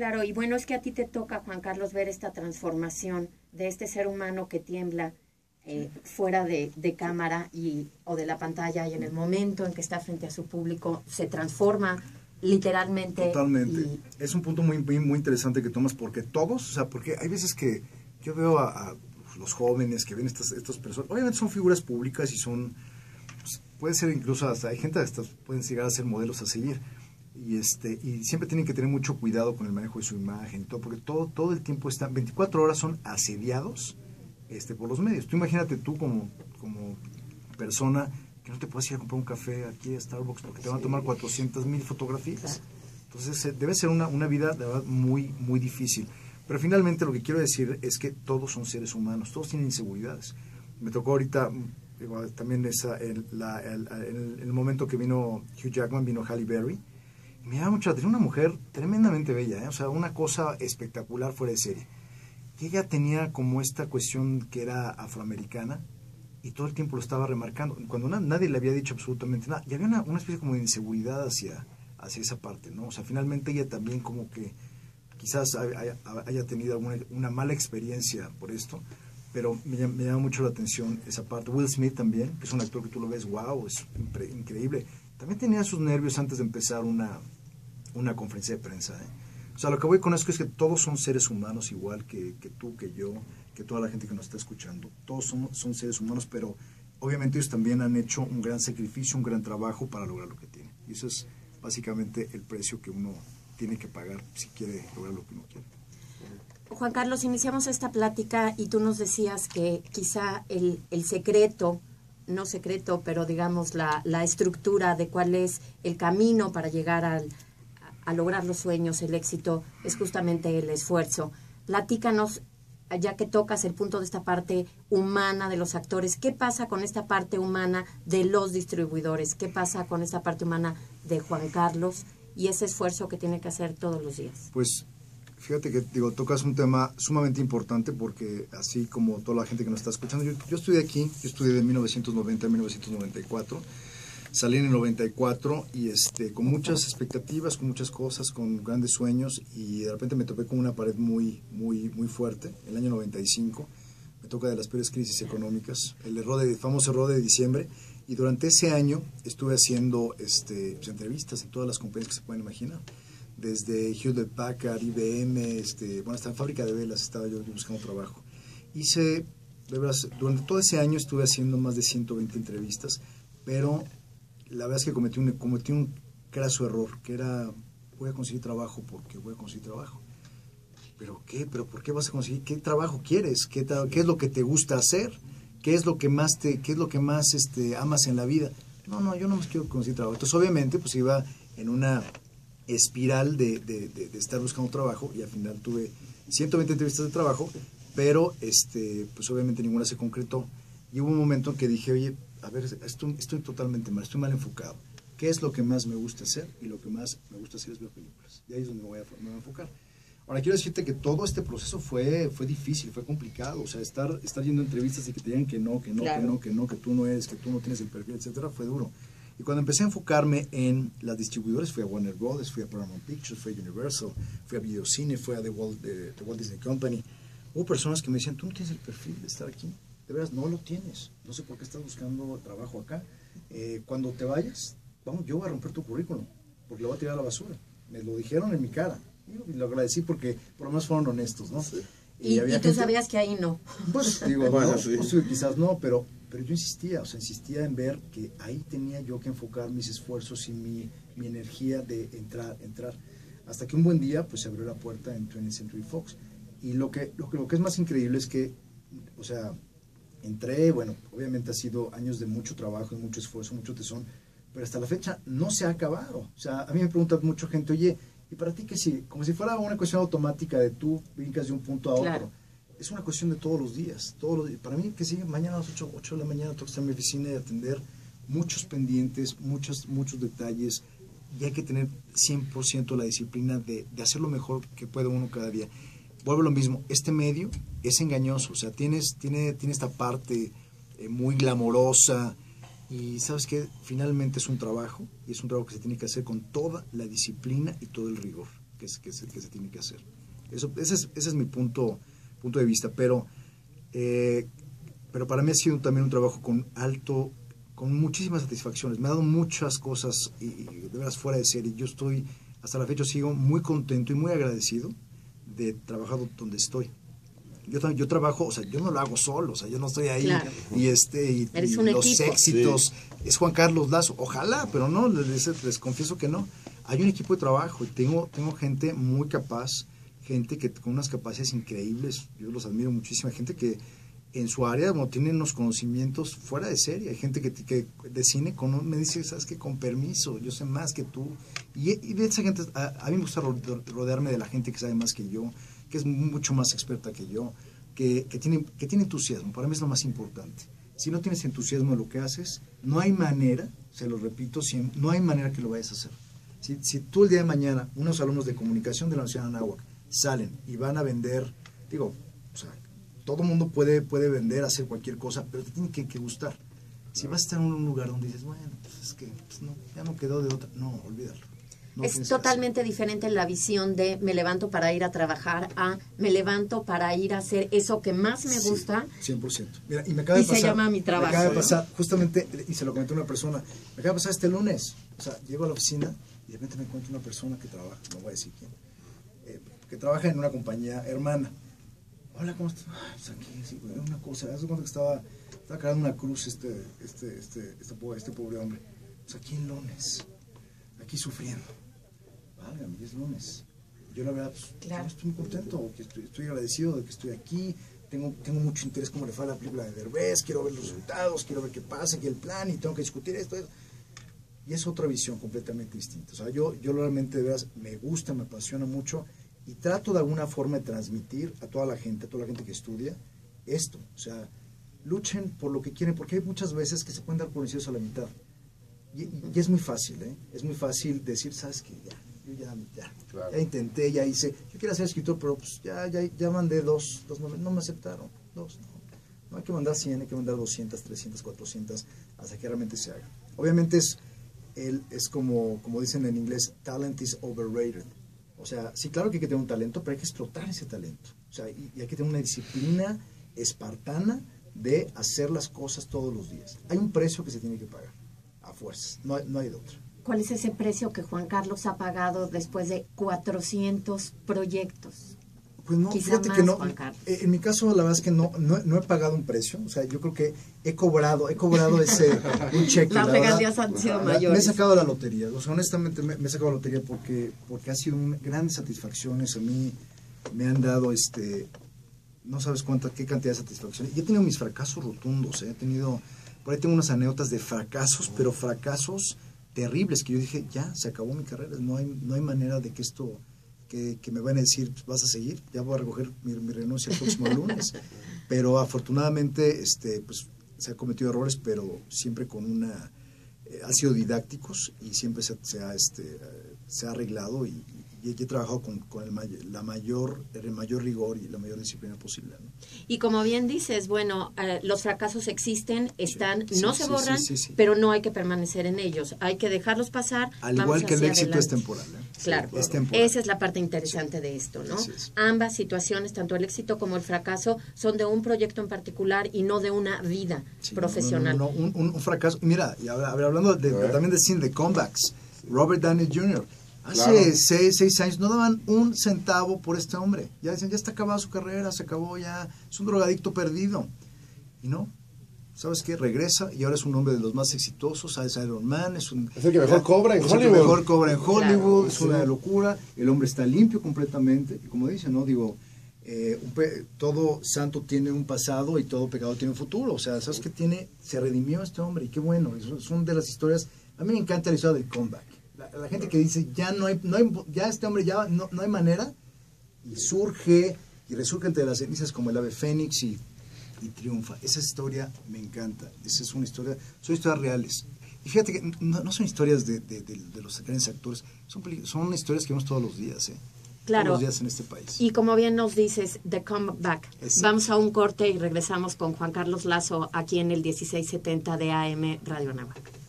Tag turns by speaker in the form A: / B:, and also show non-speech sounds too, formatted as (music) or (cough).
A: Claro, y bueno, es que a ti te toca, Juan Carlos, ver esta transformación de este ser humano que tiembla eh, fuera de, de, cámara y, o de la pantalla y en el momento en que está frente a su público se transforma literalmente.
B: Totalmente. Es un punto muy, muy, interesante que tomas porque todos, o sea, porque hay veces que yo veo a, los jóvenes que ven estas, estas personas, obviamente son figuras públicas y son, pues, puede ser incluso hasta, hay gente hasta pueden llegar a ser modelos a seguir y este y siempre tienen que tener mucho cuidado con el manejo de su imagen todo porque todo todo el tiempo están 24 horas son asediados este por los medios. Tú imagínate tú como como persona que no te puedes ir a comprar un café aquí a Starbucks porque te van a tomar 400 mil fotografías. Entonces eh, debe ser una, una vida de verdad muy muy difícil. Pero finalmente lo que quiero decir es que todos son seres humanos todos tienen inseguridades. Me tocó ahorita también esa, el, la, el, el, el, momento que vino Hugh Jackman, vino Halle Berry, me da mucho atención, una mujer tremendamente bella, ¿eh? o sea, una cosa espectacular fuera de serie. Y ella tenía como esta cuestión que era afroamericana y todo el tiempo lo estaba remarcando, cuando nadie le había dicho absolutamente nada. Y había una, especie como de inseguridad hacia, hacia esa parte, ¿no? O sea, finalmente ella también como que quizás haya, haya tenido alguna, una mala experiencia por esto, pero me, me, llama mucho la atención esa parte. Will Smith también, que es un actor que tú lo ves, wow, es increíble también tenía sus nervios antes de empezar una, una conferencia de prensa. ¿eh? O sea, lo que voy con esto es que todos son seres humanos, igual que, que, tú, que yo, que toda la gente que nos está escuchando. Todos son, son seres humanos, pero obviamente ellos también han hecho un gran sacrificio, un gran trabajo para lograr lo que tienen. Y eso es básicamente el precio que uno tiene que pagar si quiere lograr lo que uno quiere.
A: Juan Carlos, iniciamos esta plática y tú nos decías que quizá el, el secreto no secreto, pero digamos la, la estructura de cuál es el camino para llegar al, a lograr los sueños, el éxito, es justamente el esfuerzo. Platícanos, ya que tocas el punto de esta parte humana de los actores, ¿qué pasa con esta parte humana de los distribuidores? ¿Qué pasa con esta parte humana de Juan Carlos y ese esfuerzo que tiene que hacer todos los días?
B: Pues fíjate que digo, tocas un tema sumamente importante porque así como toda la gente que nos está escuchando, yo, yo estudié aquí, yo estudié de 1990 a 1994, salí en el 94 y este, con muchas expectativas, con muchas cosas, con grandes sueños y de repente me topé con una pared muy, muy, muy fuerte, el año 95, me toca de las peores crisis económicas, el, error de, famoso error de diciembre y durante ese año estuve haciendo este, pues, entrevistas en todas las compañías que se pueden imaginar desde Hewlett Packard, IBM, este, bueno, hasta en fábrica de velas estaba yo buscando trabajo. Hice, de verdad, durante todo ese año estuve haciendo más de 120 entrevistas, pero la verdad es que cometí un, cometí un craso error, que era, voy a conseguir trabajo porque voy a conseguir trabajo. ¿Pero qué? ¿Pero por qué vas a conseguir? ¿Qué trabajo quieres? ¿Qué, qué es lo que te gusta hacer? ¿Qué es lo que más, te, qué es lo que más este, amas en la vida? No, no, yo no me quiero conseguir trabajo. Entonces, obviamente, pues iba en una espiral de, de, de, estar buscando trabajo y al final tuve 120 entrevistas de trabajo, pero este, pues obviamente ninguna se concretó. Y hubo un momento en que dije, oye, a ver, estoy, estoy totalmente mal, estoy mal enfocado. ¿Qué es lo que más me gusta hacer? Y lo que más me gusta hacer es ver películas. Y ahí es donde me voy a, me voy a enfocar. Ahora, quiero decirte que todo este proceso fue, fue difícil, fue complicado. O sea, estar, estar yendo a entrevistas y que te digan que no, que no, que no, que no, que tú no eres, que tú no tienes el perfil, etcétera, fue duro. Y cuando empecé a enfocarme en las distribuidores, fui a Warner Brothers, fui a Paramount Pictures, fui a Universal, fui a Videocine, fui a The Walt, the, the Walt Disney Company. Hubo personas que me decían, tú no tienes el perfil de estar aquí. De veras, no lo tienes. No sé por qué estás buscando trabajo acá. Eh, cuando te vayas, vamos, yo voy a romper tu currículum, porque lo voy a tirar a la basura. Me lo dijeron en mi cara. Y lo agradecí porque por lo menos fueron honestos, ¿no?
A: Sí. Y, y, y tú gente, sabías que ahí no.
B: Pues digo, (laughs) bueno, no, sí. pues, quizás no, pero pero yo insistía, o sea, insistía en ver que ahí tenía yo que enfocar mis esfuerzos y mi, mi energía de entrar, entrar. Hasta que un buen día, pues se abrió la puerta en 20th Century Fox. Y lo que, lo que, lo que es más increíble es que, o sea, entré, bueno, obviamente ha sido años de mucho trabajo, de mucho esfuerzo, mucho tesón, pero hasta la fecha no se ha acabado. O sea, a mí me pregunta mucha gente, oye, ¿y para ti qué sí? Como si fuera una cuestión automática de tú brincas de un punto a otro. Claro es una cuestión de todos los días. Todos los días. Para mí, que sigue mañana a las 8, 8 de la mañana, tengo que estar en mi oficina y atender muchos pendientes, muchos, muchos detalles. Y hay que tener 100% la disciplina de, de, hacer lo mejor que puede uno cada día. Vuelvo a lo mismo, este medio es engañoso, o sea, tienes, tiene, tiene esta parte eh, muy glamorosa y sabes que finalmente es un trabajo y es un trabajo que se tiene que hacer con toda la disciplina y todo el rigor. que, se, que se tiene que hacer. Eso, ese, es, ese es mi punto, punto de vista, pero, eh, pero para mí ha sido también un trabajo con alto, con muchísimas satisfacciones. Me ha dado muchas cosas y, de veras fuera de serie. Yo estoy, hasta la fecha sigo muy contento y muy agradecido de trabajar donde estoy. Yo, yo trabajo, o sea, yo no lo hago solo, o sea, yo no estoy ahí y este y, los éxitos es Juan Carlos Lazo, ojalá, pero no, les, les, confieso que no. Hay un equipo de trabajo y tengo tengo gente muy capaz, gente que con unas capacidades increíbles, yo los admiro muchísimo, hay gente que en su área no tienen unos conocimientos fuera de serie. Hay gente que, que de cine con, me dice, sabes que con permiso, yo sé más que tú. Y, de esa gente, a, a, mí me gusta rodearme de la gente que sabe más que yo, que es mucho más experta que yo, que, que, tiene, que tiene entusiasmo. Para mí es lo más importante. Si no tienes entusiasmo en lo que haces, no hay manera, se lo repito, no hay manera que lo vayas a hacer. Si, si tú el día de mañana, unos alumnos de comunicación de la Universidad de Anáhuac salen y van a vender, digo, o sea, todo mundo puede, puede vender, hacer cualquier cosa, pero te tiene que, que gustar. Si vas a estar en un lugar donde dices, bueno, pues es que pues no, ya no quedó de otra, no, olvídalo
A: es totalmente diferente la visión de me levanto para ir a trabajar a me levanto para ir a hacer eso que más me gusta.
B: 100%. Mira, y me acaba de pasar.
A: se llama mi trabajo.
B: Me acaba de pasar, justamente, y se lo comenté a una persona, me acaba de pasar este lunes. O sea, llego a la oficina y de repente me encuentro una persona que trabaja, no voy a decir quién, que trabaja en una compañía hermana. Hola, ¿cómo estás? Pues aquí, sí, una cosa, hace cuenta que estaba, estaba cargando una cruz este, este, este, este, pobre, este pobre hombre. Pues aquí en lunes, aquí sufriendo válgame, es lunes. Yo la verdad, pues, estoy muy contento, estoy, agradecido de que estoy aquí, tengo, tengo mucho interés como le fue a la película de Derbez, quiero ver los resultados, quiero ver qué pasa, qué el plan, y tengo que discutir esto, Y es otra visión completamente distinta. O sea, yo, yo realmente de veras me gusta, me apasiona mucho y trato de alguna forma de transmitir a toda la gente, a toda la gente que estudia, esto. O sea, luchen por lo que quieren, porque hay muchas veces que se pueden dar por vencidos a la mitad. Y, y, es muy fácil, ¿eh? Es muy fácil decir, ¿sabes qué? Ya, ya, ya, intenté, ya hice, yo quiero ser escritor, pero pues ya, ya, ya mandé dos, dos, no me aceptaron, dos, no. No hay que mandar 100, hay que mandar 200, 300, 400, hasta que realmente se haga. Obviamente es, el, es como, como dicen en inglés, talent is overrated. O sea, sí, claro que hay que tener un talento, pero hay que explotar ese talento. O sea, y, hay que tener una disciplina espartana de hacer las cosas todos los días. Hay un precio que se tiene que pagar, a fuerzas, no no hay de otra.
A: ¿Cuál es ese precio que Juan Carlos ha pagado después de 400 proyectos?
B: Pues no, fíjate que no. Eh, en mi caso, la verdad es que no, no, he pagado un precio. O sea, yo creo que he cobrado, he cobrado ese (laughs) un cheque.
A: Las regalías han sido mayores.
B: Me he sacado la lotería. O sea, honestamente me, he sacado la lotería porque, porque ha sido grandes satisfacciones. A mí me han dado este no sabes cuánta, qué cantidad de satisfacciones. Y he tenido mis fracasos rotundos, ¿eh? he tenido, por ahí tengo unas anécdotas de fracasos, pero fracasos terribles que yo dije, ya, se acabó mi carrera, no hay, no hay manera de que esto, que, que me van a decir, vas a seguir, ya voy a recoger mi, renuncia el próximo (laughs) lunes. Pero afortunadamente, este, pues, se han cometido errores, pero siempre con una, eh, ha sido didácticos y siempre se, se ha, este, se ha arreglado y, y he trabajado con, con el, la mayor, el mayor rigor y la mayor disciplina posible.
A: Y como bien dices, bueno, eh, los fracasos existen, están, no se borran, pero no hay que permanecer en ellos, hay que dejarlos pasar.
B: Al igual que el éxito es temporal. ¿eh?
A: Claro, esa es la parte interesante de esto, ¿no? Ambas situaciones, tanto el éxito como el fracaso, son de un proyecto en particular y no de una vida profesional.
B: No, un, un, fracaso, mira, y hablando de, también de cine, de comebacks, Robert Downey Jr., Hace seis, seis, años no daban un centavo por este hombre. Ya decían, ya está acabada su carrera, se acabó ya, es un drogadicto perdido. Y no, ¿sabes qué? Regresa y ahora es un hombre de los más exitosos, es Iron Man, es un...
C: Es el que mejor cobra en Hollywood.
B: mejor cobra en Hollywood, es una locura, el hombre está limpio completamente, y como dice, ¿no? Digo, eh, todo santo tiene un pasado y todo pecado tiene un futuro, o sea, ¿sabes qué tiene? Se redimió este hombre y qué bueno, es, una de las historias, a mí me encanta la historia del comeback la, gente que dice, ya no hay, no hay, ya este hombre ya no, no hay manera, y surge y resurge entre las cenizas como el ave fénix y, y, triunfa. Esa historia me encanta, esa es una historia, son historias reales. Y fíjate que no, son historias de, de, de, los grandes actores, son, son historias que vemos todos los días, ¿eh?
A: Claro.
B: Todos los días en este país.
A: Y como bien nos dices, The Comeback. Vamos a un corte y regresamos con Juan Carlos Lazo aquí en el 1670 de AM Radio Navarra.